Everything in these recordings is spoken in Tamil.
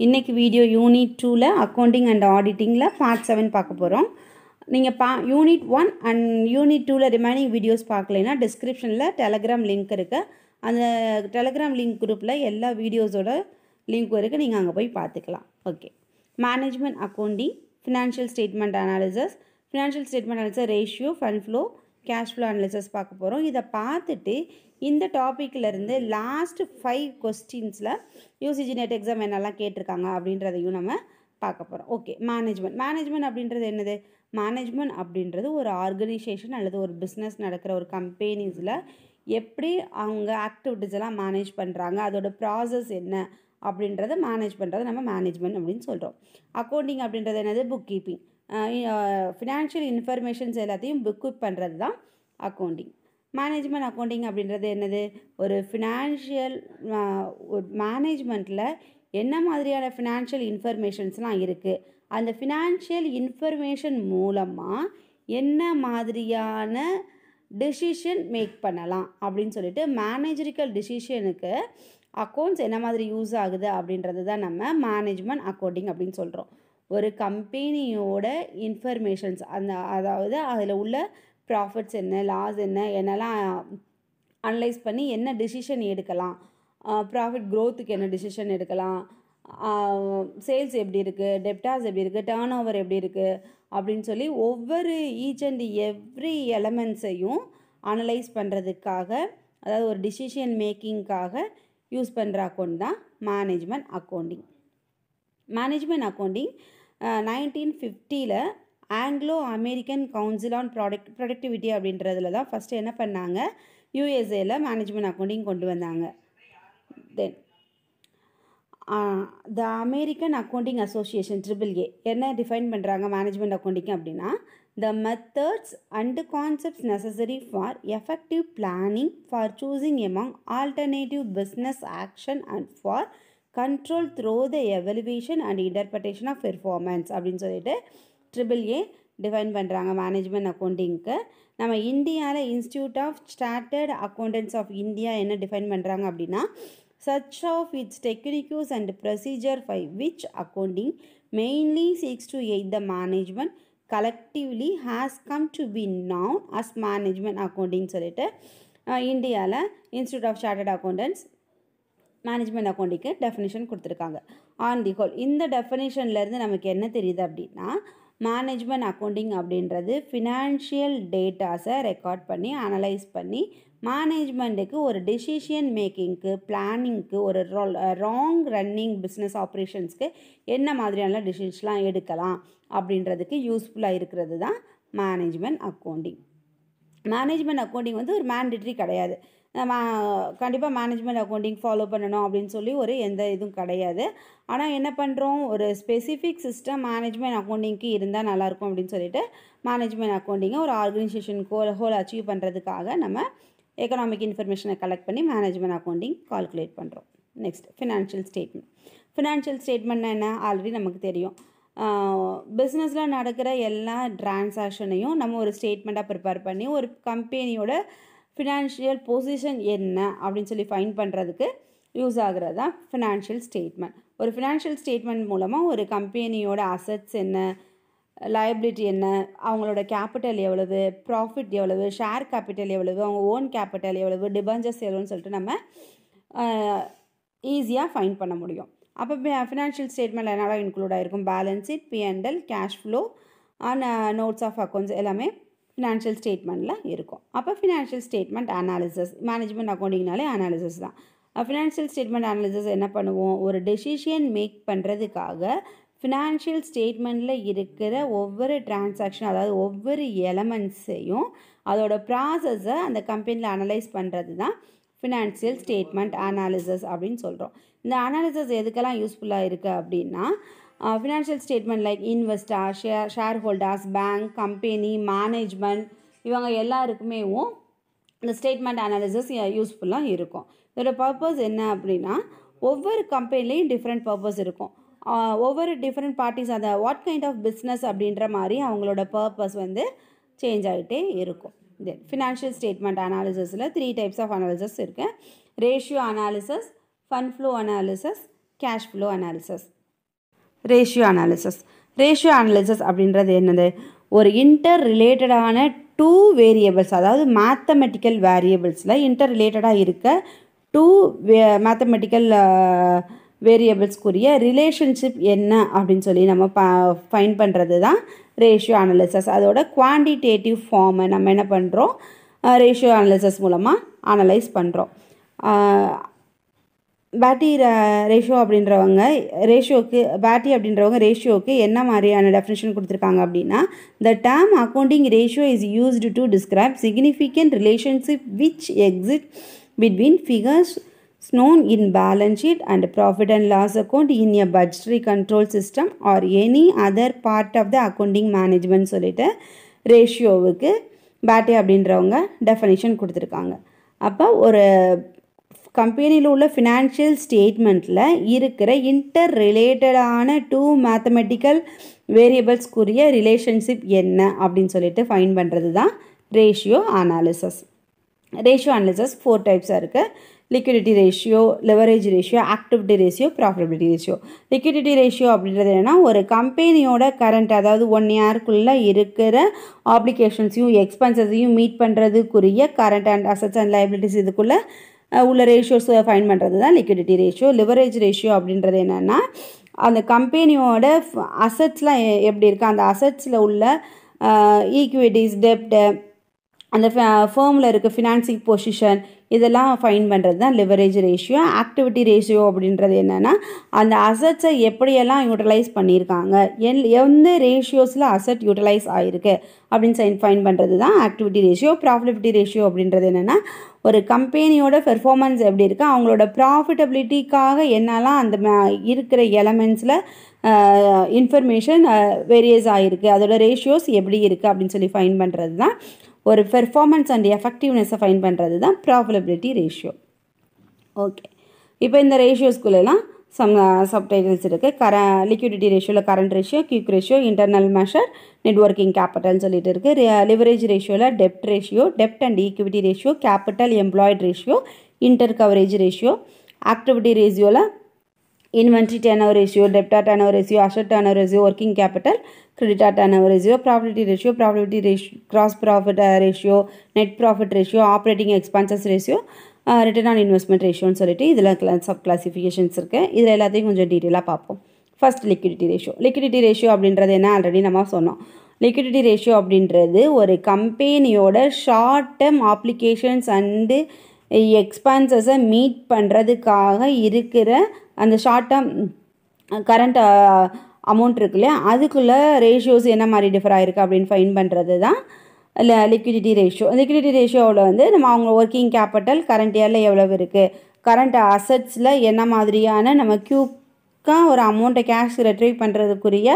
இன்றைக்கி வீடியோ யூனிட் டூவில் அக்கௌண்டிங் அண்ட் ஆடிட்டிங்கில் பார்ட் செவன் பார்க்க போகிறோம் நீங்கள் பா யூனிட் ஒன் அண்ட் யூனிட் டூவில் ரிமைனிங் வீடியோஸ் பார்க்கலைன்னா டிஸ்கிரிப்ஷனில் டெலகிராம் லிங்க் இருக்குது அந்த டெலகிராம் லிங்க் குரூப்பில் எல்லா வீடியோஸோட லிங்க் இருக்குது நீங்கள் அங்கே போய் பார்த்துக்கலாம். Okay management accounting financial statement analysis financial statement analysis ratio fund flow cash flow analysis பார்க்க போகிறோம் இதை பார்த்துட்டு இந்த டாப்பிக்கிலேருந்து லாஸ்ட் ஃபைவ் கொஸ்டின்ஸில் யூசிஜி நெட் எக்ஸாம் என்னெல்லாம் கேட்டிருக்காங்க அப்படின்றதையும் நம்ம பார்க்க போகிறோம் ஓகே மேனேஜ்மெண்ட் மேனேஜ்மெண்ட் அப்படின்றது என்னது? மேனேஜ்மெண்ட் அப்படின்றது ஒரு ஆர்கனைசேஷன் அல்லது ஒரு பிஸ்னஸ் நடக்கிற ஒரு கம்பெனிஸில் எப்படி அவங்க ஆக்டிவிட்டிஸ் எல்லாம் மேனேஜ் பண்ணுறாங்க அதோட ப்ராசஸ் என்ன அப்படின்றத மேனேஜ் பண்ணுறது நம்ம மேனேஜ்மெண்ட் அப்படின்னு சொல்கிறோம் அக்கௌண்டிங் அப்படின்றது என்னது? புக் கீப்பிங் ஃபினான்ஷியல் இன்ஃபர்மேஷன்ஸ் எல்லாத்தையும் புக் கீப் பண்ணுறது தான் அக்கௌண்டிங் மேனேஜ்மெண்ட் அக்கௌண்டிங் அப்படின்றது என்னது? ஒரு ஃபினான்ஷியல் ஒரு மேனேஜ்மெண்ட்டில் என்ன மாதிரியான ஃபினான்ஷியல் இன்ஃபர்மேஷன்ஸ்லாம் இருக்குது அந்த ஃபினான்ஷியல் இன்ஃபர்மேஷன் மூலமாக என்ன மாதிரியான டிசிஷன் மேக் பண்ணலாம்? அப்படின்னு சொல்லிட்டு மேனேஜரிக்கல் டிசிஷனுக்கு அக்கௌண்ட்ஸ் என்ன மாதிரி யூஸ் ஆகுது அப்படின்றது தான் நம்ம மேனேஜ்மெண்ட் அக்கௌண்டிங் அப்படின்னு சொல்கிறோம் ஒரு கம்பெனியோட இன்ஃபர்மேஷன்ஸ் அந்த அதாவது அதில் உள்ள ப்ராஃபிட்ஸ் என்ன லாஸ் என்ன என்னெல்லாம் அனலைஸ் பண்ணி என்ன டிசிஷன் எடுக்கலாம்? ப்ராஃபிட் க்ரோத்துக்கு என்ன டிசிஷன் எடுக்கலாம்? சேல்ஸ் எப்படி இருக்குது டெப்டாஸ் எப்படி இருக்குது டேர்ன் ஓவர் எப்படி இருக்குது அப்படின்னு சொல்லி ஒவ்வொரு ஈச் அண்ட் எவ்ரி எலமெண்ட்ஸையும் அனலைஸ் பண்ணுறதுக்காக அதாவது ஒரு டிசிஷன் மேக்கிங்க்காக யூஸ் பண்ணுற அக்கௌண்ட் தான் management accounting management accounting nineteen ஃபிஃப்டியில் Anglo American council on product productivity அப்படின்றதுல தான் ஃபஸ்ட்டு என்ன பண்ணாங்க? யூஎஸ்ஏல மேனேஜ்மெண்ட் அக்கௌண்டிங் கொண்டு வந்தாங்க. Then the American accounting association triple A என்ன டிஃபைன் பண்ணுறாங்க மேனேஜ்மெண்ட் அக்கௌண்டிங் அப்படின்னா the methods and concepts necessary for effective planning for choosing among alternative business action and for control through the evaluation and interpretation of performance அப்படின்னு சொல்லிட்டு ட்ரிபிள் ஏ டிஃபைன் பண்ணுறாங்க மேனேஜ்மெண்ட் அக்கௌண்டிங்க்கு நம்ம இந்தியாவில் Institute of Chartered Accountants of India என்ன டிஃபைன் பண்ணுறாங்க அப்படின்னா such of its techniques and procedure by which accounting mainly six to eight the management collectively has come to be known as management அக்கௌண்டிங்னு சொல்லிட்டு இந்தியாவில் Institute of Chartered Accountants management அக்கௌண்டிங்க்கு definition கொடுத்துருக்காங்க. ஆன் தி ஹோல் இந்த டெஃபினேஷன்லேருந்து நமக்கு என்ன தெரியுது அப்படின்னா மேனேஜ்மெண்ட் அக்கௌண்டிங் அப்படின்றது ஃபினான்ஷியல் டேட்டாஸை ரெக்கார்ட் பண்ணி அனலைஸ் பண்ணி மேனேஜ்மெண்ட்டுக்கு ஒரு டிசிஷன் மேக்கிங்க்கு பிளானிங்க்கு ஒரு ராங் ரன்னிங் பிஸ்னஸ் ஆப்ரேஷன்ஸ்க்கு என்ன மாதிரியான டிசிஷன்ஸ்லாம் எடுக்கலாம் அப்படின்றதுக்கு யூஸ்ஃபுல்லாக இருக்கிறது தான் மேனேஜ்மெண்ட் அக்கௌண்டிங் மேனேஜ்மெண்ட் அக்கௌண்டிங் வந்து ஒரு மேண்டேட்ரி கிடையாது. நம்ம கண்டிப்பாக மேனேஜ்மெண்ட் அக்கௌண்டிங் ஃபாலோ பண்ணணும் அப்படின்னு சொல்லி ஒரு எந்த இதுவும் கிடையாது. ஆனால் என்ன பண்ணுறோம் ஒரு ஸ்பெசிஃபிக் சிஸ்டம் மேனேஜ்மெண்ட் அக்கௌண்டிங்க்கு இருந்தால் நல்லாயிருக்கும் அப்படின்னு சொல்லிட்டு மேனேஜ்மெண்ட் அக்கௌண்டிங்கை ஒரு ஆர்கனைசேஷன் கோல் ஹோல் அச்சீவ் பண்ணுறதுக்காக நம்ம எக்கனாமிக் இன்ஃபர்மேஷனை கலெக்ட் பண்ணி மேனேஜ்மெண்ட் அக்கௌண்டிங் கால்குலேட் பண்ணுறோம் நெக்ஸ்ட் ஃபினான்ஷியல் ஸ்டேட்மெண்ட் ஃபினான்ஷியல் ஸ்டேட்மெண்ட்னா என்ன? ஆல்ரெடி நமக்கு தெரியும். பிஸ்னஸில் நடக்கிற எல்லா டிரான்சாக்ஷனையும் நம்ம ஒரு ஸ்டேட்மெண்ட்டாக ப்ரிப்பேர் பண்ணி ஒரு கம்பெனியோட ஃபினான்ஷியல் பொசிஷன் என்ன அப்படின்னு சொல்லி ஃபைன் பண்ணுறதுக்கு யூஸ் ஆகிறது தான் ஃபினான்ஷியல் ஸ்டேட்மெண்ட் ஒரு ஃபினான்ஷியல் ஸ்டேட்மெண்ட் மூலமாக ஒரு கம்பெனியோட அசட்ஸ் என்ன லயபிலிட்டி என்ன அவங்களோட கேபிட்டல் எவ்வளவு ப்ராஃபிட் எவ்வளவு ஷேர் கேபிட்டல் எவ்வளவு அவங்க ஓன் கேபிட்டல் எவ்வளவு டிபஞ்சர்ஸ் எவ்வளோன்னு சொல்லிட்டு நம்ம ஈஸியாக ஃபைன் பண்ண முடியும். அப்போ ஃபினான்ஷியல் ஸ்டேட்மெண்ட் என்னால் இன்க்ளூட் ஆகிருக்கும் balance sheet PNL cash flow and notes of accounts எல்லாமே ஃபினான்ஷியல் ஸ்டேட்மெண்ட்டில் இருக்கும். அப்போ ஃபினான்ஷியல் ஸ்டேட்மெண்ட் அனாலிசிஸ் மேனேஜ்மெண்ட் அக்கௌண்டிங்னாலே அனாலிசிஸ் தான். ஃபினான்ஷியல் ஸ்டேட்மெண்ட் அனாலிசிஸ் என்ன பண்ணுவோம்? ஒரு டெசிஷன் மேக் பண்ணுறதுக்காக ஃபினான்ஷியல் ஸ்டேட்மெண்ட்டில் இருக்கிற ஒவ்வொரு டிரான்சாக்ஷன் அதாவது ஒவ்வொரு எலமெண்ட்ஸையும் அதோட ப்ராசஸை அந்த கம்பெனியில் அனலைஸ் பண்ணுறது தான் ஃபினான்ஷியல் ஸ்டேட்மெண்ட் அனாலிசிஸ் அப்படின்னு சொல்கிறோம் இந்த அனாலிசிஸ் எதுக்கெல்லாம் யூஸ்ஃபுல்லாக இருக்குது அப்படின்னா financial statement like investor share share holders bank company management இவங்க எல்லாருக்குமேவும் இந்த ஸ்டேட்மெண்ட் அனாலிசிஸ் யூஸ்ஃபுல்லாக இருக்கும். இதோட பர்பஸ் என்ன அப்படின்னா ஒவ்வொரு கம்பெனிலையும் டிஃப்ரெண்ட் பர்பஸ் இருக்கும். Uh, ஒவ்வொரு டிஃப்ரெண்ட் பார்ட்டிஸ் அந்த வாட் கைண்ட் ஆஃப் பிஸ்னஸ் அப்படின்ற மாதிரி அவங்களோட பர்பஸ் வந்து சேஞ்ச் ஆகிட்டே இருக்கும். தென் ஃபினான்ஷியல் ஸ்டேட்மெண்ட் அனாலிசிஸில் த்ரீ டைப்ஸ் ஆஃப் அனாலிசிஸ் இருக்குது ratio analysis fund flow analysis cash flow analysis ratio analysis ratio analysis அப்படின்றது என்னது? ஒரு இன்டர் ரிலேட்டடான டூ வேரியபிள்ஸ் அதாவது மேத்தமெட்டிக்கல் வேரியபிள்ஸில் இன்டர் ரிலேட்டடாக இருக்க டூ மேத்தமெட்டிக்கல் வேரியபிள்ஸ்க்குரிய ரிலேஷன்ஷிப் என்ன அப்படின்னு சொல்லி நம்ம ப ஃபைன் பண்ணுறது தான் ரேஷியோ அனாலிசஸ் அதோட குவான்டிடேட்டிவ் ஃபார்மை நம்ம என்ன பண்ணுறோம் ரேஷியோ அனாலிசஸ் மூலமாக அனலைஸ் பண்ணுறோம் பேட்டி ரேஷியோ அப்படின்றவங்க ரேஷியோக்கு பேட்டி அப்படின்றவங்க ரேஷியோக்கு என்ன மாதிரியான டெஃபினேஷன் கொடுத்துருக்காங்க அப்படின்னா the term accounting ratio is used to describe significant relationship which exist between figures known in balance sheet and profit and loss account in a budgetary control system or any other part of the accounting management சொல்லிட்டு ரேஷியோவுக்கு பேட்டி அப்படின்றவங்க டெஃபனிஷன் கொடுத்துருக்காங்க. அப்போ ஒரு கம்பெனியில் உள்ள ஃபினான்ஷியல் ஸ்டேட்மெண்ட்டில் இருக்கிற இன்டர் ரிலேட்டடான டூ மேத்தமெட்டிக்கல் வேரியபிள்ஸ்க்குரிய ரிலேஷன்ஷிப் என்ன அப்படின்னு சொல்லிட்டு ஃபைன் பண்ணுறது தான் ratio analysis ratio analysis four டைப்ஸாக இருக்குது liquidity ratio leverage ratio activity ratio profitability ratio liquidity ratio அப்படின்றது என்னென்னா ஒரு கம்பெனியோட கரண்ட் அதாவது ஒன் இயர்க்குள்ளே இருக்கிற ஆப்ளிகேஷன்ஸையும் எக்ஸ்பென்சஸையும் meet பண்ணுறதுக்குரிய current and assets and liabilities இதுக்குள்ளே உள்ள ரேஷியோஸ் ஃபைன் பண்ணுறது தான் லிக்விடிட்டி ரேஷியோ லிவரேஜ் ரேஷியோ அப்படின்றது என்னென்னா அந்த கம்பெனியோட அசட்ஸ்லாம் எப்படி இருக்குது அந்த அசட்ஸில் உள்ள ஈக்விட்டிஸ் டெப்ட்டு அந்த ஃபேர்மில் இருக்க ஃபினான்சிங் பொசிஷன் இதெல்லாம் ஃபைன் பண்ணுறது தான் லிவரேஜ் ரேஷியோ ஆக்டிவிட்டி ரேஷியோ அப்படின்றது என்னென்னா அந்த அசட்ஸை எப்படியெல்லாம் யூட்டிலைஸ் பண்ணியிருக்காங்க எல் எந்த ரேஷியோஸில் அசட் யூட்டிலைஸ் ஆகிருக்கு அப்படின்னு சைன் ஃபைன் பண்ணுறது தான் ஆக்டிவிட்டி ரேஷியோ ப்ராஃபிட்டபிலிட்டி ரேஷியோ அப்படின்றது என்னென்னா ஒரு கம்பெனியோட பெர்ஃபார்மன்ஸ் எப்படி இருக்குது அவங்களோட ப்ராஃபிட்டபிலிட்டிக்காக என்னெல்லாம் அந்த இருக்கிற எலமெண்ட்ஸில் இன்ஃபர்மேஷன் வேரியஸ் ஆகிருக்கு அதோட ரேஷியோஸ் எப்படி இருக்குது அப்படின்னு சொல்லி ஃபைன் பண்ணுறது தான் ஒரு பெர்ஃபார்மன்ஸ் அண்ட் எஃபெக்டிவ்னஸை ஃபைன் பண்ணுறது தான் ப்ராஃபிலபிலிட்டி ரேஷியோ ஓகே இப்போ இந்த ரேஷியோஸ்குள்ளெல்லாம் சம் சப்டைட்டில்ஸ் இருக்குது கர லிக்விடிட்டி ரேஷியோவில் current ratio quick ratio internal measure networking கேபிட்டல்னு சொல்லிட்டு இருக்குது லிவரேஜ் ரேஷியோவில் டெப்ட் ratio dept and equity ratio capital employed ratio inter coverage ratio activity ரேஷியோவில் inventory turnover ratio, debtor turnover ratio, asset turnover ratio, working capital, creditor turnover ratio, profitability ratio, profitability ratio, gross profit uh, ratio, net profit ratio, operating expenses ratio, return on investment ரேஷியோன்னு சொல்லிட்டு இதில் சப் கிளாசிஃபிகேஷன்ஸ் இருக்குது இதில் எல்லாத்தையும் கொஞ்சம் டீட்டெயிலாக பார்ப்போம் first liquidity ratio liquidity ratio அப்படின்றது என்ன ஆல்ரெடி நம்ம சொன்னோம் லிக்விடிட்டி ரேஷியோ அப்படின்றது ஒரு கம்பெனியோட ஷார்ட் டேர்ம் அப்ளிகேஷன்ஸ் அண்டு எக்ஸ்பான்சஸை மீட் பண்ணுறதுக்காக இருக்கிற அந்த ஷார்ட் டேர்ம் கரண்ட் அமௌண்ட் இருக்கு இல்லையா? அதுக்குள்ளே ரேஷியோஸ் என்ன மாதிரி டிஃபர் ஆகிருக்கு அப்படின்னு ஃபைன் பண்ணுறது தான் இல்லை லிக்விடிட்டி ரேஷியோ லிக்விடிட்டி ரேஷியோவில் வந்து நம்ம அவங்க ஒர்க்கிங் கேபிட்டல் கரண்ட் இயரில் எவ்வளவு இருக்குது கரண்ட் அசட்ஸில் என்ன மாதிரியான நம்ம க்யூக்காக ஒரு அமௌண்ட்டை கேஷ் ரெட்ரீவ் பண்ணுறதுக்குரிய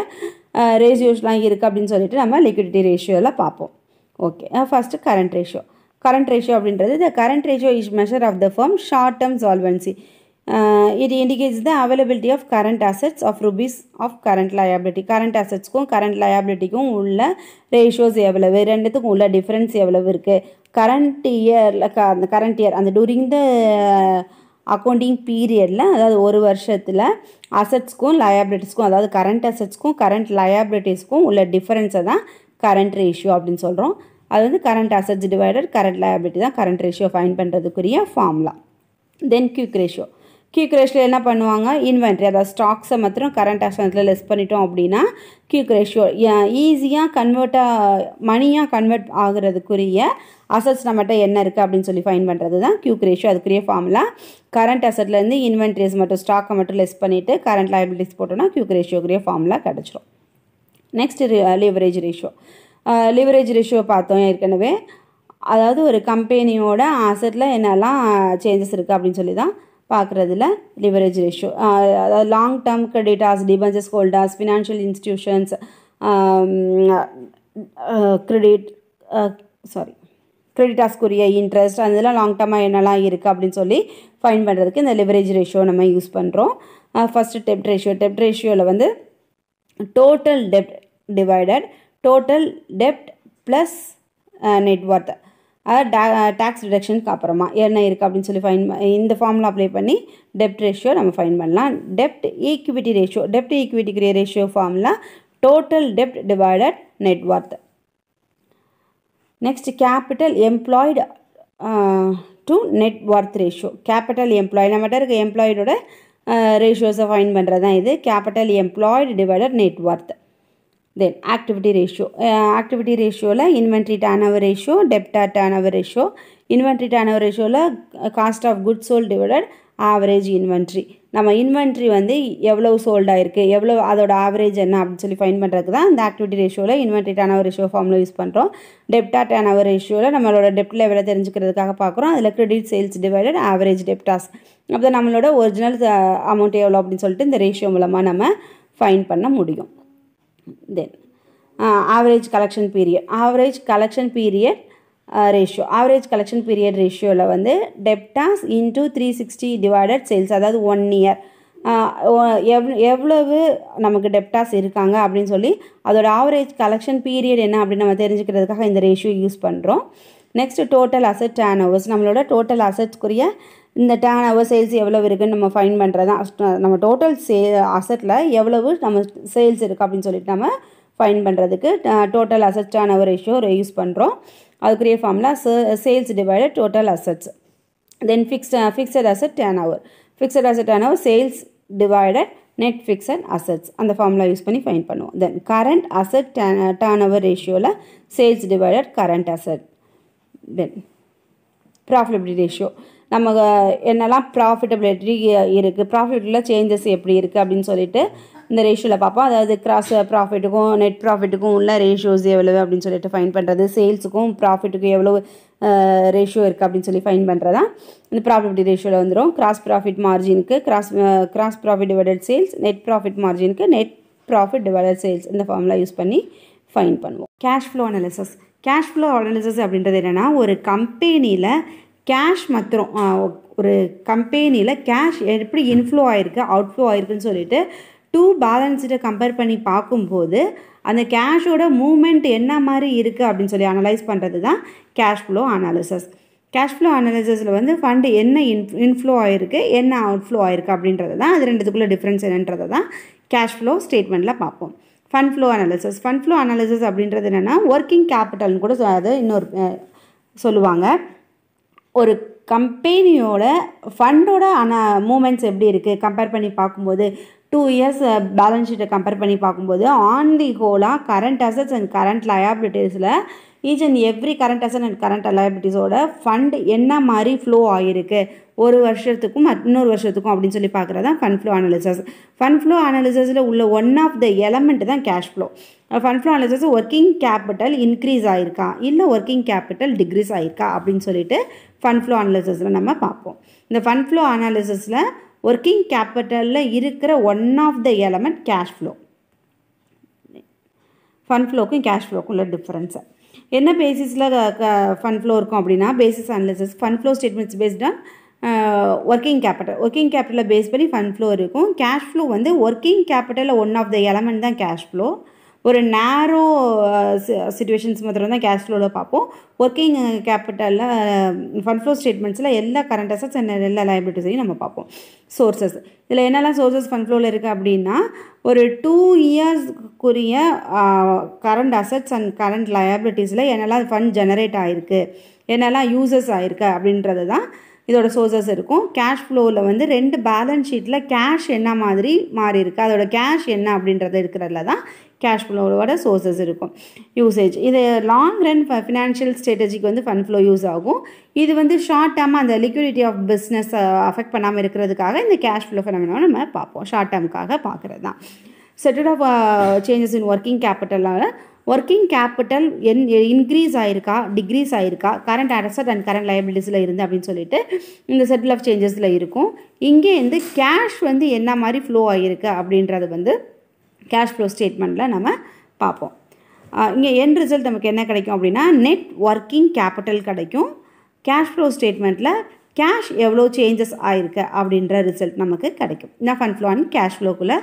ரேஷியோஸ்லாம் இருக்குது அப்படின்னு சொல்லிட்டு நம்ம லிக்விடிட்டி ரேஷியோவில் பார்ப்போம். Okay first current ratio current ratio அப்படின்றது the current ratio is measure of the firm short term solvency it indicates the availability of current assets of rupees of current liability current அசட்ஸ்க்கும் current லயபிலிட்டிக்கும் உள்ள ரேஷியோஸ் எவ்வளவு? ரெண்டுத்துக்கும் உள்ள டிஃப்ரென்ஸ் எவ்வளவு இருக்குது கரண்ட் இயரில் க அந்த கரண்ட் இயர் அந்த டூரிங் த அக்கௌண்டிங் பீரியடில் அதாவது ஒரு வருஷத்தில் அசட்ஸ்க்கும் லயபிலிட்டிஸ்க்கும் அதாவது கரண்ட் அசட்ஸ்க்கும் கரண்ட் லயபிலிட்டிஸ்க்கும் உள்ள டிஃப்ரென்ஸை தான் கரண்ட் ரேஷியோ அப்படின்னு சொல்கிறோம் அது வந்து current assets divided current liability தான் current ratio fine பண்ணுறதுக்குரிய formula then quick ratio quick ratio என்ன பண்ணுவாங்க? இன்வென்ட்ரி அதாவது ஸ்டாக்ஸை மாத்திரம் கரண்ட் அசன்ஸில் லெஸ் பண்ணிட்டோம் அப்படின்னா கியூக் ரேஷியோ ஈஸியாக கன்வெர்ட்டாக மணியாக கன்வெர்ட் ஆகுறதுக்குரிய அசட்ஸ் நம்மகிட்ட என்ன இருக்குது அப்படின்னு சொல்லி ஃபைன் பண்ணுறது தான் கியூக் ரேஷியோ அதுக்குரிய ஃபார்முலா கரண்ட் அசட்லேருந்து இன்வென்ட்ரிஸ் மட்டும் ஸ்டாக்கை மட்டும் லெஸ் பண்ணிவிட்டு கரண்ட் லயபிலிட்டிஸ் போட்டோம்னா கியூக் ரேஷியோக்குரிய ஃபார்முலா கிடச்சிரும். Next leverage ratio leverage ratio பார்த்தோம் ஏற்கனவே. அதாவது ஒரு கம்பெனியோட ஆசட்டில் என்னெல்லாம் சேஞ்சஸ் இருக்குது அப்படின்னு சொல்லி தான் பார்க்குறதுல லிவரேஜ் ரேஷியோ அதாவது long term creditors டிபஞ்சஸ் holders financial institutions credit sorry கிரெடிட்டாஸ்க்குரிய interest அதெல்லாம் லாங் டேர்மாக என்னெல்லாம் இருக்குது அப்படின்னு சொல்லி ஃபைன் பண்ணுறதுக்கு இந்த லிவரேஜ் ரேஷியோ நம்ம யூஸ் பண்ணுறோம் ஃபஸ்ட்டு டெப்ட் ரேஷியோ டெப்ட் ரேஷியோவில் வந்து டோட்டல் டெப்ட் டிவைடட் டோட்டல் டெப்ட் ப்ளஸ் நெட்ஒர்த் டேக்ஸ் டிடக்ஷனுக்கு அப்புறமா என்ன இருக்குது அப்படின்னு சொல்லி ஃபைன் இந்த ஃபார்மில் அப்ளை பண்ணி டெப்ட் ரேஷியோ நம்ம ஃபைன் பண்ணலாம். டெப்ட் ஈக்விட்டி ரேஷியோ டெப்ட் ஈக்விட்டி ரேஷியோ ஃபார்மில் total dept divided net worth next capital employed to net worth ratio capital employee நம்மகிட்ட இருக்க எம்ப்ளாய்டோட ரேஷியோஸை ஃபைன் பண்ணுறது தான் இது. Capital employed divided net worth தென் ஆக்டிவிட்டி ரேஷியோ ஆக்டிவிட்டி ரேஷியோவில் inventory turnover ratio டெப்டா turn over ratio inventory turn over ரேஷியோவில் cost of good soul divided average inventory நம்ம இன்வென்ட்ரி வந்து எவ்வளோ சோல்டாக இருக்குது எவ்வளோ அதோட ஆவரேஜ் என்ன அப்படின்னு சொல்லி ஃபைன் பண்ணுறதுக்கு தான் இந்த ஆக்டிவிட்டி ரேஷியோவில் இன்வென்ட்ரி டர்ன் ஓவர் ரேஷியோ ஃபார்மில் யூஸ் பண்ணுறோம் டெப்டா டர்ன் ஓவர் ரேஷியோவில் நம்மளோட டெப்ட் லெவலை தெரிஞ்சுக்கிறதுக்காக பார்க்குறோம். அதில் credit sales divided average debtors அப்போ நம்மளோட ஒரிஜினல் அமௌண்ட் எவ்வளோ அப்படின்னு சொல்லிட்டு இந்த ரேஷியோ மூலமாக நம்ம ஃபைன் பண்ண முடியும். Then average collection period average collection period ratio average collection period ரேஷியோவில் வந்து debtors into three sixty divided sales அதாவது uh, ஒன் இயர் எவ் எவ்வளவு நமக்கு டெப்டாஸ் இருக்காங்க அப்படின்னு சொல்லி அதோட ஆவரேஜ் கலெக்ஷன் பீரியட் என்ன அப்படின்னு நம்ம தெரிஞ்சுக்கிறதுக்காக இந்த ரேஷியோ யூஸ் பண்ணுறோம் next total asset turnovers நம்மளோட டோட்டல் அசட்ஸ்க்குரிய இந்த டேன் ஓவர் சேல்ஸ் எவ்வளோ இருக்குதுன்னு நம்ம ஃபைன் பண்ணுறது தான் நம்ம டோட்டல் சே அசட்டில் எவ்வளவு நம்ம சேல்ஸ் இருக்குது அப்படின்னு சொல்லிட்டு நம்ம ஃபைன் பண்ணுறதுக்கு total asset turnover ratio use பண்ணுறோம் அதுக்குரிய ஃபார்ம்ல sales divided total assets then fixed fixed asset turnover fixed asset turnover sales divided net fixed assets அந்த ஃபார்முலா யூஸ் பண்ணி ஃபைன் பண்ணுவோம். Then current asset turnover ரேஷியோவில் sales divided current asset then profitability ratio நம்ம என்னெல்லாம் ப்ராஃபிட்டபிலிட்டி இருக்குது ப்ராஃபிட்டில் சேஞ்சஸ் எப்படி இருக்குது அப்படின்னு சொல்லிட்டு இந்த ரேஷியோவில் பார்ப்போம். அதாவது கிராஸ் ப்ராஃபிட்டுக்கும் நெட் ப்ராஃபிட்டுக்கும் உள்ள ரேஷியோஸ் எவ்வளவு அப்படின்னு சொல்லிட்டு ஃபைன் பண்ணுறது சேல்ஸுக்கும் ப்ராஃபிட்டுக்கும் எவ்வளோ ரேஷியோ இருக்குது அப்படின்னு சொல்லி ஃபைன் பண்ணுறதா இந்த ப்ராஃபிட்டபிலிட்டி ரேஷியோவில் வந்துடும் gross profit மார்ஜினுக்கு gross gross profit divided sales net profit மார்ஜினுக்கு net profit divided sales இந்த ஃபார்முலா யூஸ் பண்ணி ஃபைன் பண்ணுவோம். Cash flow analysis cash flow analysis அப்படின்றது என்னென்னா ஒரு கம்பெனியில் கேஷ் மற்றும் ஒரு கம்பெனியில் கேஷ் எப்படி இன்ஃப்ளோ ஆகிருக்கு அவுட்ஃப்ளோ ஆகிருக்குன்னு சொல்லிட்டு டூ பேலன்ஸ்டை கம்பேர் பண்ணி பார்க்கும்போது அந்த கேஷோட மூமெண்ட் என்ன மாதிரி இருக்குது அப்படின்னு சொல்லி அனலைஸ் பண்ணுறது தான் cash flow analysis cash flow அனாலிசிஸில் வந்து ஃபண்டு என்ன இன் இன்ஃப்ளோ ஆகிருக்கு என்ன அவுட்ஃப்ளோ ஆகிருக்கு அப்படின்றது தான் அது ரெண்டுத்துக்குள்ளே டிஃப்ரென்ஸ் என்னன்றது தான் கேஷ் ஃப்ளோ ஸ்டேட்மெண்ட்டில் பார்ப்போம். Fund flow analysis fund flow analysis அப்படின்றது என்னென்னா ஒர்க்கிங் கேபிட்டல்னு கூட அது இன்னொரு சொல்லுவாங்க. ஒரு கம்பெனியோட ஃபண்டோட அனா மூமெண்ட்ஸ் எப்படி இருக்குது கம்பேர் பண்ணி பார்க்கும்போது டூ இயர்ஸ் பேலன்ஸ் ஷீட்டை கம்பேர் பண்ணி பார்க்கும்போது ஆன் தி ஹோலாக current assets and current லயபிலிட்டிஸில் each and every current asset and current லயபிலிட்டிஸோட fund என்ன மாதிரி ஃப்ளோ ஆகிருக்கு ஒரு வருஷத்துக்கும் இன்னொரு வருஷத்துக்கும் அப்படின்னு சொல்லி பார்க்குறது தான் fund flow analysis fund flow அனாலிசஸில் உள்ள ஒன் ஆஃப் த எலமெண்ட் தான் cash flow fund flow analysis working capital increase ஆயிருக்கா? இல்லை ஒர்க்கிங் கேபிட்டல் டிக்ரீஸ் ஆயிருக்கா? அப்படின்னு சொல்லிட்டு ஃபண்ட் ஃப்ளோ அனாலிசஸில் நம்ம பார்ப்போம். இந்த ஃபண்ட் ஃப்ளோ அனாலிசஸில் ஒர்க்கிங் கேபிட்டலில் இருக்கிற one of the element cash flow fund ஃப்ளோக்கும் cash ஃப்ளோக்கும் உள்ள டிஃப்ரென்ஸை என்ன பேசிஸில் ஃபண்ட் ஃப்ளோ இருக்கும் அப்படின்னா basis analysis fund flow statements பேஸ்டாக ஒர்க்கிங் கேபிட்டல் ஒர்க்கிங் கேபிட்டலை பேஸ் பண்ணி ஃபண்ட் ஃப்ளோ இருக்கும். கேஷ் ஃப்ளோ வந்து ஒர்க்கிங் கேபிட்டலில் ஒன் ஆஃப் த எலமெண்ட் தான் கேஷ் ஃப்ளோ ஒரு நேரோ சுச்சுவேஷன்ஸ் மாத்திரம் தான் கேஷ் ஃப்ளோவில் பார்ப்போம். ஒர்க்கிங் கேபிட்டலில் ஃபண்ட் ஃப்ளோ ஸ்டேட்மெண்ட்ஸில் எல்லா கரண்ட் அசட்ஸ் அண்ட் எல்லா லைபிலிட்டிஸையும் நம்ம பார்ப்போம். சோர்சஸ் இதில் என்னெல்லாம் சோர்சஸ் ஃபண்ட் ஃப்ளோவில் இருக்குது அப்படின்னா ஒரு டூ இயர்ஸ்க்குரிய கரண்ட் அசட்ஸ் அண்ட் கரண்ட் லயபிலிட்டிஸில் என்னெல்லாம் ஃபண்ட் ஜெனரேட் ஆகிருக்கு என்னெல்லாம் யூசஸ் ஆகிருக்கு அப்படின்றது தான் இதோட சோர்சஸ் இருக்கும். கேஷ் ஃப்ளோவில் வந்து ரெண்டு பேலன்ஸ் ஷீட்டில் கேஷ் என்ன மாதிரி மாறி இருக்குது அதோட கேஷ் என்ன அப்படின்றது இருக்கிறதுல தான் கேஷ் ஃப்ளோவோட சோர்சஸ் இருக்கும். யூசேஜ் இது லாங் ரன் ஃபினான்ஷியல் ஸ்ட்ராட்டஜிக்கு வந்து ஃபண்ட் ஃப்ளோ யூஸ் ஆகும். இது வந்து ஷார்ட் டேர்மாக அந்த லிக்விடிட்டி ஆஃப் பிஸ்னஸ் அஃபெக்ட் பண்ணாமல் இருக்கிறதுக்காக இந்த கேஷ் ஃப்ளோ ஃபெனமினா நம்ம பார்ப்போம். ஷார்ட் டேர்முக்காக பார்க்குறது தான். Schedule of changes in working கேபிட்டலால் working capital என் இன்க்ரீஸ் ஆயிருக்கா டிக்ரீஸ் ஆயிருக்கா கரண்ட் அசட் அண்ட் கரண்ட் லைபிலிட்டிஸில் இருந்து அப்படின்னு சொல்லிட்டு இந்த செட்டில் ஆஃப் சேஞ்சஸில் இருக்கும். இங்கே வந்து கேஷ் வந்து என்ன மாதிரி ஃப்ளோ ஆகிருக்கு அப்படின்றது வந்து கேஷ் ஃப்ளோ ஸ்டேட்மெண்ட்டில் நம்ம பார்ப்போம். இங்கே என் ரிசல்ட் நமக்கு என்ன கிடைக்கும் அப்படின்னா நெட் ஒர்க்கிங் கேபிட்டல் கிடைக்கும். கேஷ் ஃப்ளோ ஸ்டேட்மெண்ட்டில் கேஷ் எவ்வளோ சேஞ்சஸ் ஆகிருக்கு அப்படின்ற ரிசல்ட் நமக்கு கிடைக்கும். இதான் ஃபன் ஃப்ளோ அண்ட் கேஷ் ஃப்ளோக்குள்ள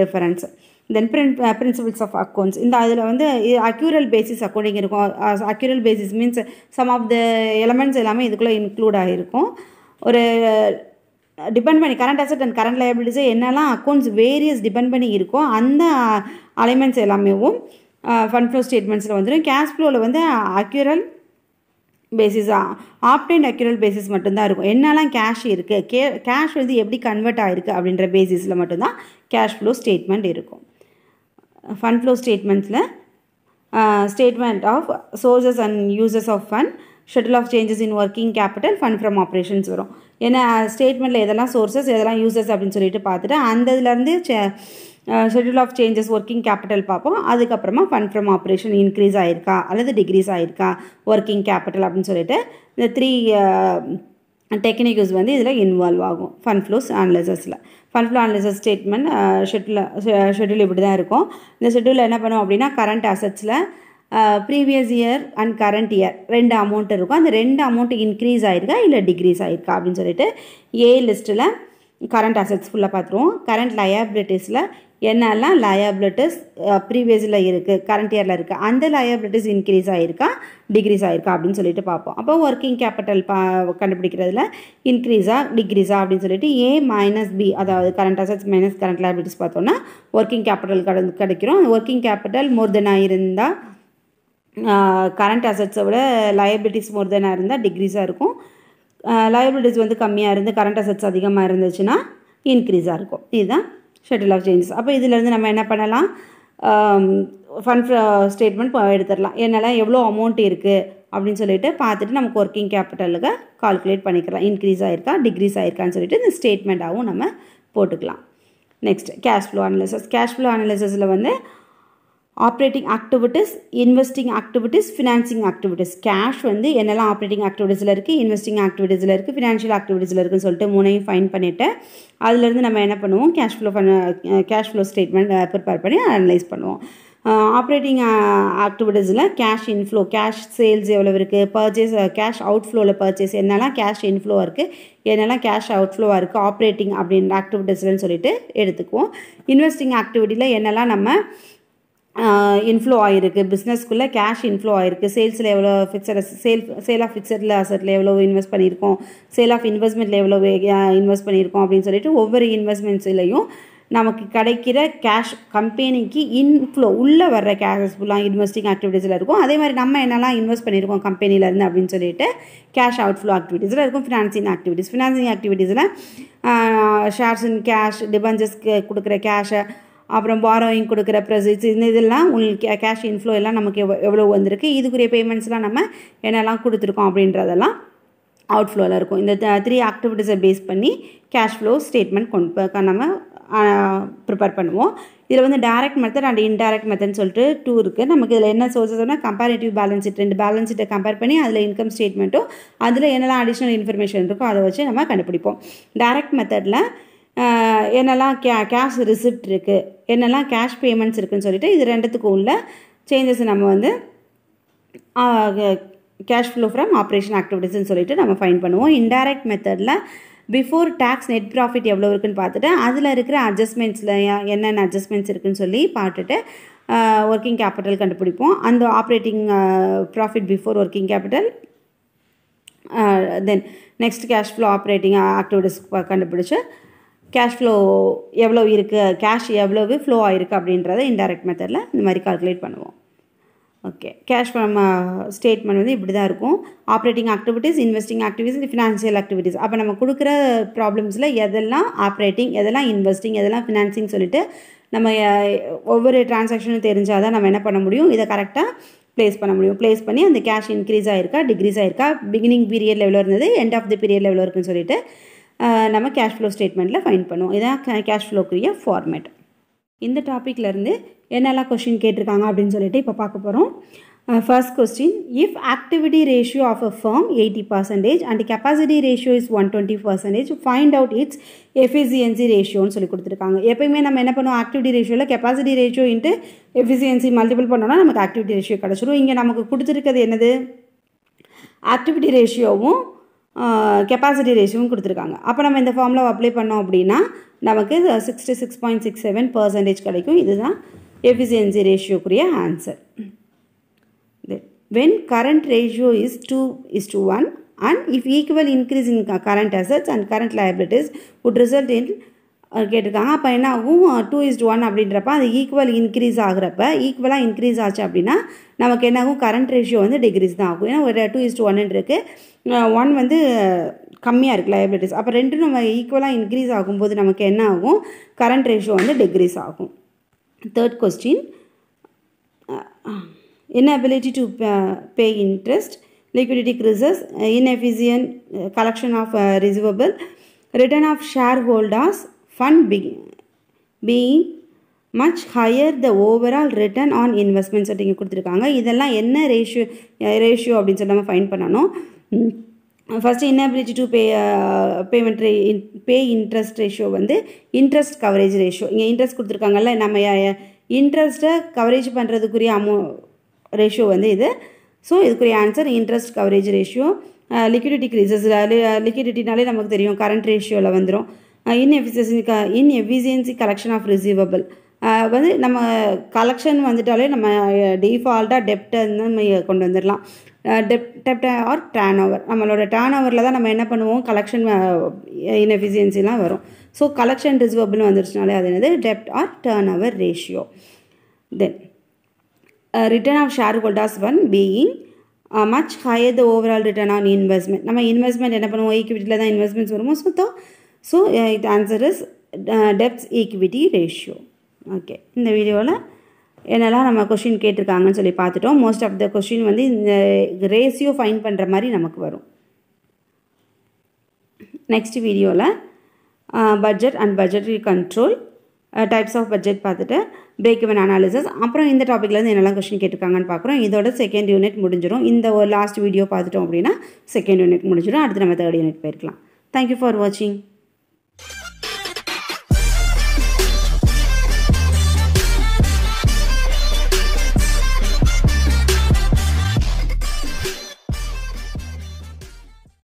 டிஃபரன்ஸ் தென் பிரின் பிரின்சிபிள்ஸ் ஆஃப் அக்கௌண்ட்ஸ் இந்த அதில் வந்து அக்யூரல் பேசிஸ் அக்கௌண்டிங் இருக்கும். Accrual basis means some of the elements எல்லாமே இதுக்குள்ளே இன்க்ளூட் ஆகிருக்கும் ஒரு டிபெண்ட் பண்ணி current asset and current liabilities என்னெல்லாம் அக்கௌண்ட்ஸ் வேரியஸ் டிபெண்ட் பண்ணி இருக்கோ அந்த அலைமெண்ட்ஸ் எல்லாமேவும் ஃபண்ட் ஃப்ளோ ஸ்டேட்மெண்ட்ஸில் வந்துடும் கேஷ் ஃப்ளோவில் வந்து அக்யூரல் பேசிஸாக ஆப்டைன் அக்யூரல் பேசிஸ் மட்டும்தான் இருக்கும். என்னெல்லாம் கேஷ் இருக்குது கே கேஷ் வந்து எப்படி கன்வெர்ட் ஆகிருக்கு அப்படின்ற பேசிஸில் மட்டும்தான் கேஷ் ஃப்ளோ ஸ்டேட்மெண்ட் இருக்கும். Fund flow ஸ்டேட்மெண்ட்ஸில் statement of sources and uses of fund schedule of changes in working capital fund from operations வரும். ஏன்னா ஸ்டேட்மெண்ட்டில் எதெல்லாம் சோர்சஸ் எதெல்லாம் யூசஸ் அப்படின்னு சொல்லிட்டு பார்த்துட்டு அந்த இதுலேருந்து schedule of changes working capital பார்ப்போம். அதுக்கப்புறமா ஃபண்ட் ஃப்ரம் ஆப்ரேஷன் இன்க்ரீஸ் ஆகிருக்கா அல்லது டிக்ரீஸ் ஆகிருக்கா ஒர்க்கிங் கேபிட்டல் அப்படின்னு சொல்லிட்டு இந்த த்ரீ டெக்னிக்ஸ் வந்து இதில் இன்வால்வ் ஆகும். Fund flows அனலிசஸில் fund flow analysis statement schedule schedule இப்படி தான் இருக்கும். இந்த ஷெட்யூலில் என்ன பண்ணுவோம் அப்படின்னா current அசட்ஸில் previous year and current year ரெண்டு அமௌண்ட் இருக்கும். அந்த ரெண்டு அமௌண்ட் இன்க்ரீஸ் ஆகிருக்கா இல்லை டிக்ரீஸ் ஆகிருக்கா அப்படின்னு சொல்லிட்டு ஏ லிஸ்ட்டில் கரண்ட் அசட்ஸ் ஃபுல்லாக பார்த்துருவோம். கரண்ட் லயபிலிட்டிஸில் என்னெல்லாம் லயபிலிட்டிஸ் ப்ரீவியஸில் இருக்குது கரண்ட் இயரில் இருக்குது அந்த லயபிலிட்டிஸ் இன்க்ரீஸ் ஆகிருக்கா டிக்ரீஸ் ஆகிருக்கா அப்படின்னு சொல்லிட்டு பார்ப்போம். அப்போ ஒர்க்கிங் கேபிட்டல் பா கண்டுபிடிக்கிறதுல இன்க்ரீஸா டிக்ரீஸா அப்படின்னு சொல்லிட்டு ஏ மைனஸ் பி அதாவது current assets minus current liabilities பார்த்தோன்னா ஒர்க்கிங் கேபிட்டல் கிடை கிடைக்கிறோம். ஒர்க்கிங் கேபிட்டல் மோர் தெனாக இருந்தால் கரண்ட் அசட்ஸை விட லயபிலிட்டிஸ் மோர் தெனாக இருந்தால் டிக்ரீஸாக இருக்கும். லயபிலிட்டிஸ் வந்து கம்மியாக இருந்து கரண்ட் அசட்ஸ் அதிகமாக இருந்துச்சுன்னா இன்க்ரீஸாக இருக்கும். இதுதான் ஷெட்யூல் ஆஃப் சேஞ்சஸ் அப்போ இதிலேருந்து நம்ம என்ன பண்ணலாம்? ஃபண்ட் ஸ்டேட்மெண்ட் uh, எடுத்துடலாம். என்னெல்லாம் எவ்வளோ அமௌண்ட் இருக்குது அப்படின்னு சொல்லிட்டு பார்த்துட்டு நமக்கு ஒர்க்கிங் கேபிட்டலுக்கு கால்குலேட் பண்ணிக்கலாம். இன்க்ரீஸ் ஆகிருக்கா டிக்ரீஸ் ஆகிருக்கான்னு சொல்லிட்டு இந்த ஸ்டேட்மெண்ட்டாகவும் நம்ம போட்டுக்கலாம். Next cash flow analysis cash flow அனலிசஸில் வந்து operating activities investing activities financing activities cash வந்து என்னெல்லாம் ஆப்ரேட்டிங் ஆக்டிவிட்டீஸில் இருக்குது இன்வெஸ்டிங் ஆக்டிவிட்டீஸில் இருக்குது ஃபினான்ஷியல் ஆக்டிவிட்டீஸில் இருக்குன்னு சொல்லிட்டு மூணையும் ஃபைன் பண்ணிவிட்டு அதுலேருந்து நம்ம என்ன பண்ணுவோம்? கேஷ் ஃப்ளோ பண்ண கேஷ் ஃப்ளோ ஸ்டேட்மெண்ட் ப்ரிப்பேர் பண்ணி அனலைஸ் பண்ணுவோம். ஆப்ரேட்டிங் ஆக்டிவிட்டீஸில் கேஷ் இன்ஃப்ளோ கேஷ் சேல்ஸ் எவ்வளோ இருக்குது பர்ச்சேஸ் கேஷ் அவுட்ஃப்ளோவில் பர்ச்சேஸ் என்னெல்லாம் கேஷ் இன்ஃப்ளோவாக இருக்குது என்னெல்லாம் கேஷ் அவுட்ஃப்ளோவாக இருக்குது ஆப்ரேட்டிங் அப்படின்ற ஆக்டிவிட்டீஸ்லன்னு சொல்லிட்டு எடுத்துக்குவோம். இன்வெஸ்டிங் ஆக்டிவிட்டியில் என்னெல்லாம் நம்ம இன்ஃப்ளோ ஆகிருக்கு பிஸ்னஸ்க்குள்ளே கேஷ் இன்ஃப்ளோ ஆகிருக்கு சேல்ஸில் எவ்வளோ ஃபிக்ஸட் சேல் சேல் ஆஃப் ஃபிக்ஸடில் அசட்டில் எவ்வளோ இன்வெஸ்ட் பண்ணியிருக்கோம்? சேல் ஆஃப் இன்வெஸ்ட்மெண்ட்டில் எவ்வளோ இன்வெஸ்ட் பண்ணியிருக்கோம் அப்படின்னு சொல்லிட்டு ஒவ்வொரு இன்வெஸ்ட்மெண்ட்ஸ்லையும் நமக்கு கிடைக்கிற கேஷ் கம்பெனிக்கு இன்ஃப்ளோ உள்ளே வர்ற கேஷஸ் ஃபுல்லாக இன்வெஸ்டிங் ஆக்டிவிட்டீஸில் இருக்கும். அதே மாதிரி நம்ம என்னெல்லாம் இன்வெஸ்ட் பண்ணியிருக்கோம் கம்பெனிலேருந்து அப்படின்னு சொல்லிட்டு கேஷ் அவுட்ஃப்ளோ ஆக்டிவிட்டீஸில் இருக்கும். ஃபினான்சிங் ஆக்டிவிட்டீஸ் ஃபினான்சிங் ஆக்டிவிட்டீஸில் ஷேர்ஸ் இன் கேஷ் டிபஞ்சர்ஸ்க்கு கொடுக்குற கேஷை அப்புறம் பாரோயிங் கொடுக்குற ப்ரொசீட்ஸ் இந்த இதெல்லாம் உங்களுக்கு கேஷ் இன்ஃப்ளோ எல்லாம் நமக்கு எவ்வளோ எவ்வளோ வந்திருக்கு? இதுக்குரிய பேமெண்ட்ஸ்லாம் நம்ம என்னெல்லாம் கொடுத்துருக்கோம் அப்படின்றதெல்லாம் அவுட்ஃப்ளோவில் இருக்கும். இந்த த்ரீ ஆக்டிவிட்டீஸை பேஸ் பண்ணி கேஷ் ஃப்ளோ ஸ்டேட்மெண்ட் கொண்டு நம்ம ப்ரிப்பேர் பண்ணுவோம். இதில் வந்து டேரக்ட் மெத்தட் அண்ட் இன்டேரக்ட் மெத்தட்னு சொல்லிட்டு டூ இருக்குது நமக்கு இதில் என்ன சோர்ஸஸ்னால் கம்பேரிட்டிவ் பேலன்ஸ் ஷீட் ரெண்டு பேலன்ஸ் ஷீட்டை கம்பேர் பண்ணி அதில் இன்கம் ஸ்டேட்மெண்ட்டும் அதில் என்னெல்லாம் அடிஷ்னல் இன்ஃபர்மேஷன் இருக்கோ அதை வச்சு நம்ம கண்டுபிடிப்போம். டேரக்ட் மெத்தடில் என்னெல்லாம் கே கேஷ் ரிசிப்ட் இருக்குது என்னெல்லாம் கேஷ் பேமெண்ட்ஸ் இருக்குதுன்னு சொல்லிட்டு இது ரெண்டுத்துக்கும் உள்ள சேஞ்சஸ் நம்ம வந்து கேஷ் ஃப்ளோ ஃப்ரம் ஆப்ரேஷன் ஆக்டிவிட்டீஸ்னு சொல்லிட்டு நம்ம ஃபைன் பண்ணுவோம். இன்டைரக்ட் மெத்தடில் பிஃபோர் டேக்ஸ் நெட் ப்ராஃபிட் எவ்வளோ இருக்குன்னு பார்த்துட்டு அதில் இருக்கிற அட்ஜஸ்ட்மெண்ட்ஸில் என்னென்ன அட்ஜஸ்ட்மெண்ட்ஸ் இருக்குன்னு சொல்லி பார்த்துட்டு ஒர்க்கிங் கேபிட்டல் கண்டுபிடிப்போம். அந்த operating profit before working capital then next cash flow operating activities கண்டுபிடிச்சி கேஷ் ஃப்ளோ எவ்வளோ இருக்குது கேஷ் எவ்வளவு ஃப்ளோ ஆகிருக்கு அப்படின்றத இன்டைரக்ட் மெத்தடில் இந்த மாதிரி கால்குலேட் பண்ணுவோம். ஓகே கேஷ் ஃப்ரம் ஸ்டேட்மெண்ட் வந்து இப்படி தான் இருக்கும் operating activities investing activities financial activities அப்போ நம்ம கொடுக்குற ப்ராப்ளம்ஸில் எதெல்லாம் ஆப்ரேட்டிங் எதெல்லாம் இன்வெஸ்டிங் எதெல்லாம் ஃபினான்சிங் சொல்லிட்டு நம்ம uh, ஒவ்வொரு டிரான்சாக்ஷனும் தெரிஞ்சால் தான் நம்ம என்ன பண்ண முடியும்? இதை கரெக்டாக ப்ளேஸ் பண்ண முடியும். ப்ளேஸ் பண்ணி அந்த கேஷ் இன்க்ரீஸ் ஆகிருக்கா டிக்ரீஸ் ஆகிருக்கா பிகினிங் பீரியட் எவ்வளோ இருந்தது? எண்ட் ஆஃப் தி பீரியட் எவ்வளோ இருக்குன்னு சொல்லிட்டு நம்ம கேஷ் ஃப்ளோ ஸ்டேட்மெண்ட்டில் ஃபைன் பண்ணுவோம். இதான் கேஷ் ஃப்ளோக்குரிய ஃபார்மேட் இந்த டாப்பிக்லேருந்து என்னெல்லாம் கொஷின் கேட்டிருக்காங்க அப்படின்னு சொல்லிட்டு இப்போ பார்க்க போகிறோம் first question if activity ratio of a firm eighty percentage and capacity ratio is one twenty percentage find out its efficiency ரேஷியோன்னு சொல்லி கொடுத்துருக்காங்க. எப்பயுமே நம்ம என்ன பண்ணுவோம்? ஆக்டிவிட்டி ரேஷியோவில் capacity ratio into efficiency multiple பண்ணோன்னா நமக்கு ஆக்டிவிட்டி ரேஷியோ கிடச்சிரும். இங்கே நமக்கு கொடுத்துருக்கிறது என்னது? ஆக்டிவிட்டி ரேஷியோவும் கெப்பாசிட்டி ரேஷியோவும் கொடுத்துருக்காங்க. அப்போ நம்ம இந்த ஃபார்மில் அப்ளை பண்ணோம் அப்படின்னா நமக்கு sixty six point six seven percentage கிடைக்கும். இதுதான் efficiency ரேஷியோக்குரிய answer when current ratio is two is two one and if equal increase in current assets and current liabilities would result in கேட்டிருக்காங்க. அப்போ என்ன ஆகும்? டூ இஸ்ட் ஒன் அப்படின்றப்ப அது ஈக்குவல் இன்க்ரீஸ் ஆகிறப்ப ஈக்குவலாக இன்க்ரீஸ் ஆச்சு அப்படின்னா நமக்கு என்ன ஆகும்? கரண்ட் ரேஷியோ வந்து டிகிரிஸ் தான் ஆகும். ஏன்னா ஒரு டூ இஸ்ட் ஒன் இருக்குது ஒன் வந்து கம்மியாக இருக்குது லயபிலிட்டிஸ் அப்போ ரெண்டும் நம்ம ஈக்குவலாக இன்க்ரீஸ் ஆகும்போது நமக்கு என்ன ஆகும்? கரண்ட் ரேஷியோ வந்து டிக்ரீஸ் ஆகும். Third question inability to uh, pay interest, liquidity crisis, uh, inefficient uh, collection of uh, receivable, return of shareholders, fund be, being much higher the overall return on investments அப்படிங்க கொடுத்துருக்காங்க. இதெல்லாம் என்ன ரேஷியோ ரேஷியோ அப்படின்னு சொல்லி நம்ம ஃபைன் பண்ணணும். First inability to pay payment repay interest ratio வந்து இன்ட்ரெஸ்ட் கவரேஜ் ரேஷியோ இங்கே இன்ட்ரெஸ்ட் கொடுத்துருக்காங்கல்ல நம்ம இன்ட்ரெஸ்ட்டை கவரேஜ் பண்ணுறதுக்குரிய அமௌ ரேஷியோ வந்து இது. ஸோ இதுக்குரிய answer interest coverage ratio liquidity crisis லிக்விடிட்டினாலே நமக்கு தெரியும். கரண்ட் ரேஷியோவில் வந்துடும் இன்எஃபிஷியன்சி க இன்எஃபிஷியன்சி கலெக்ஷன் ஆஃப் ரிசீவபிள் வந்து நம்ம கலெக்ஷன் வந்துட்டாலே நம்ம டிஃபால்ட்டாக டெப்டை நம்ம கொண்டு வந்துடலாம் Depp debtor turnover நம்மளோட டேர்ன் ஓவரில் தான் நம்ம என்ன பண்ணுவோம்? கலெக்ஷன் இன்எஃபிஷியன்சிலாம் வரும். ஸோ கலெக்ஷன் ரிசீவபிள்னு வந்துருச்சுனாலே அது என்னது? Debtor turnover ratio then return of share holders one being much higher the overall return on investment நம்ம இன்வெஸ்ட்மெண்ட் என்ன பண்ணுவோம்? ஈக்விட்டியில் தான் இன்வெஸ்ட்மெண்ட்ஸ் வருமோ? So so it answer is debts equity ratio okay இந்த வீடியோவில் என்னெல்லாம் நம்ம கொஷின் கேட்டிருக்காங்கன்னு சொல்லி பார்த்துட்டோம். மோஸ்ட் ஆஃப் த கொஷின் வந்து இந்த ரேஷியோ ஃபைன் பண்ணுற மாதிரி நமக்கு வரும். நெக்ஸ்ட் வீடியோவில் budget and budgetary control types of budget பார்த்துட்டு பிரேக் இவன் அனாலிசிஸ் அப்புறம் இந்த டாப்பிக்லேருந்து என்னெல்லாம் கொஸ்டின் கேட்டிருக்காங்கன்னு பார்க்குறோம். இதோட செகண்ட் யூனிட் முடிஞ்சிடும் இந்த ஒரு லாஸ்ட் வீடியோ பார்த்துட்டோம் அப்படின்னா செகண்ட் யூனிட் முடிஞ்சிடும் அடுத்து நம்ம தேர்ட் யூனிட் போயிருக்கலாம். தேங்க்யூ ஃபார் வாட்சிங்